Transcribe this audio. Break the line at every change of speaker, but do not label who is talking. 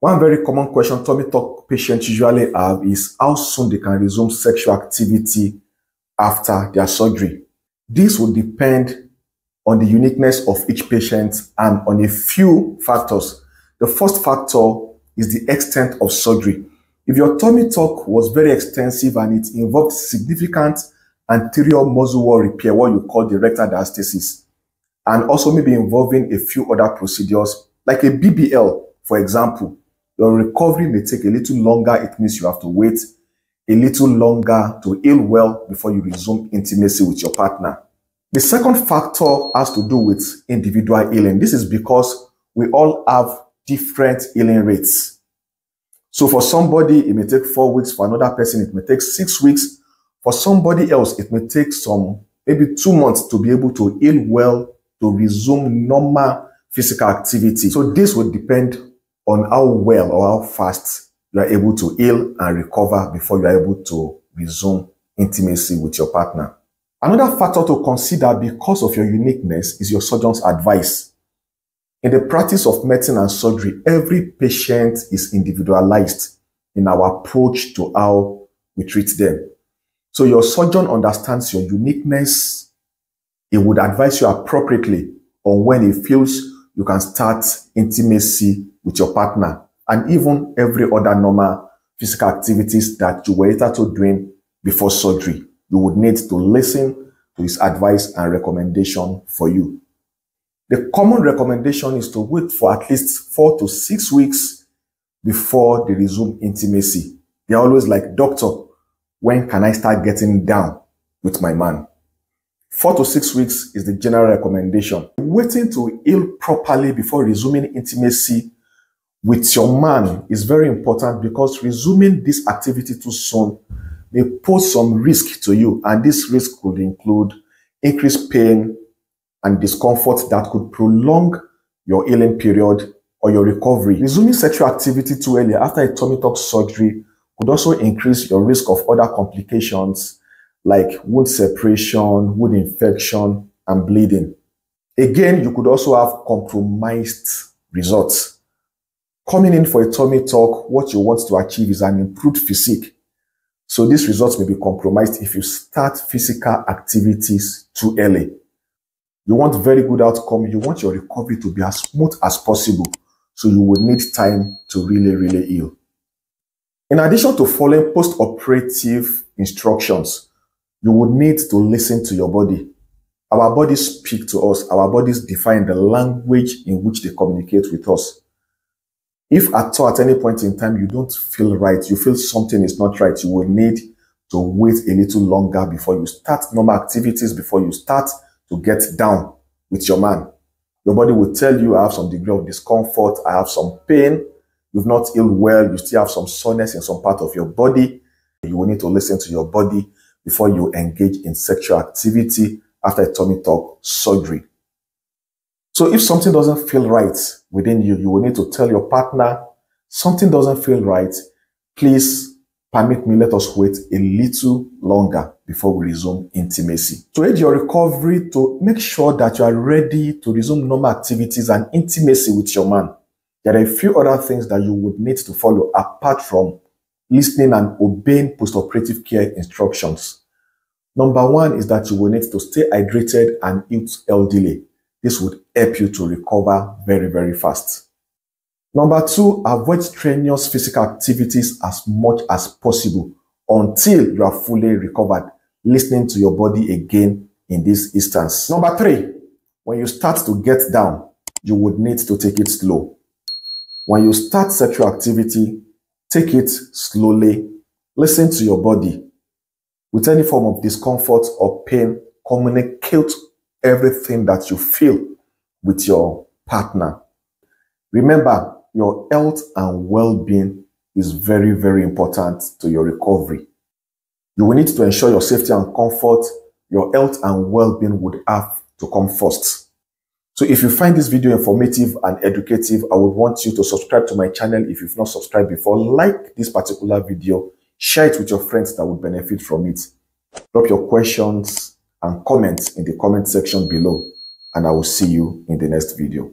One very common question tummy tuck patients usually have is how soon they can resume sexual activity after their surgery. This will depend on the uniqueness of each patient and on a few factors. The first factor is the extent of surgery. If your tummy tuck was very extensive and it involved significant anterior muscle wall repair, what you call the rectus diastasis, and also maybe involving a few other procedures like a BBL, for example, your recovery may take a little longer. It means you have to wait a little longer to heal well before you resume intimacy with your partner. The second factor has to do with individual healing. This is because we all have different healing rates. So for somebody, it may take four weeks. For another person, it may take six weeks. For somebody else, it may take some, maybe two months to be able to heal well, to resume normal physical activity. So this would depend on how well or how fast you are able to heal and recover before you are able to resume intimacy with your partner. Another factor to consider because of your uniqueness is your surgeon's advice. In the practice of medicine and surgery, every patient is individualized in our approach to how we treat them. So your surgeon understands your uniqueness. He would advise you appropriately on when he feels you can start intimacy with your partner and even every other normal physical activities that you were to doing before surgery. You would need to listen to his advice and recommendation for you. The common recommendation is to wait for at least four to six weeks before they resume intimacy. They're always like, doctor, when can I start getting down with my man? Four to six weeks is the general recommendation. Waiting to heal properly before resuming intimacy with your man is very important because resuming this activity too soon may pose some risk to you. And this risk could include increased pain and discomfort that could prolong your healing period or your recovery. Resuming sexual activity too early after a tummy tuck surgery could also increase your risk of other complications like wound separation, wound infection, and bleeding. Again, you could also have compromised results. Coming in for a tummy tuck, what you want to achieve is an improved physique. So these results may be compromised if you start physical activities too early. You want very good outcome. You want your recovery to be as smooth as possible. So you will need time to really, really heal. In addition to following post-operative instructions, you would need to listen to your body. Our bodies speak to us. Our bodies define the language in which they communicate with us. If at all, at any point in time, you don't feel right, you feel something is not right, you will need to wait a little longer before you start normal activities, before you start to get down with your man. Your body will tell you, I have some degree of discomfort, I have some pain, you've not healed well, you still have some soreness in some part of your body. You will need to listen to your body before you engage in sexual activity after a tummy tuck surgery. So if something doesn't feel right within you, you will need to tell your partner, something doesn't feel right. Please permit me, let us wait a little longer before we resume intimacy. To aid your recovery, to make sure that you are ready to resume normal activities and intimacy with your man, there are a few other things that you would need to follow apart from listening and obeying post-operative care instructions. Number one is that you will need to stay hydrated and eat healthily. This would help you to recover very, very fast. Number two, avoid strenuous physical activities as much as possible until you are fully recovered, listening to your body again in this instance. Number three, when you start to get down, you would need to take it slow. When you start sexual activity, take it slowly. Listen to your body. With any form of discomfort or pain, communicate everything that you feel with your partner. Remember, your health and well-being is very, very important to your recovery. You will need to ensure your safety and comfort. Your health and well-being would have to come first. So if you find this video informative and educative, I would want you to subscribe to my channel if you've not subscribed before. Like this particular video, share it with your friends that would benefit from it. Drop your questions and comments in the comment section below and I will see you in the next video.